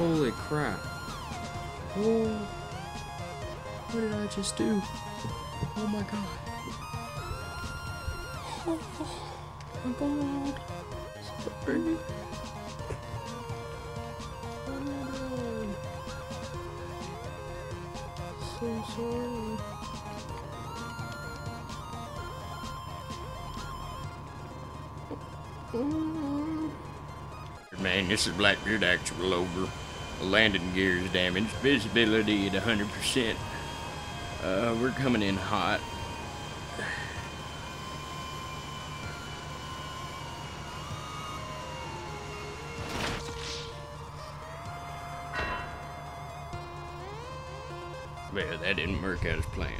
Holy crap. Oh. What did I just do? Oh my god. Oh, my god. Sorry. Oh, my God. so sorry. Oh, oh, man, this is Blackbeard Actual over. Landing gear is damaged. Visibility at 100%. Uh, we're coming in hot. Well, that didn't work out as planned.